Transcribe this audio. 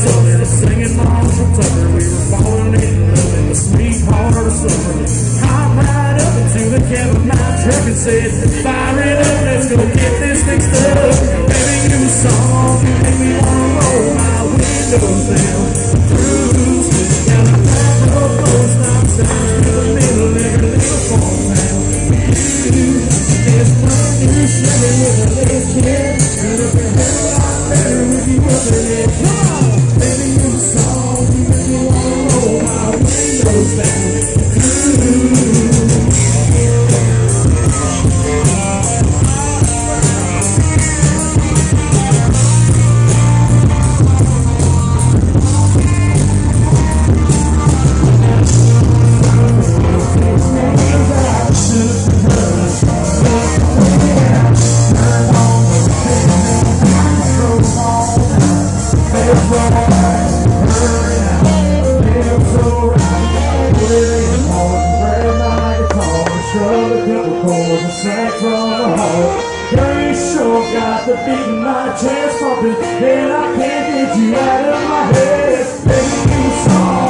Singing songs from Tucker. We were falling in love in the sweet heart of summer. Hop right up into the cab of my truck and said, Fire it up, let's go get this fixed up. Baby, you song, you make me wanna roll my windows down. Cruise down the back to the middle little. You, this Got the beat in my chest pumping, and I can't get you out of my head. Baby, you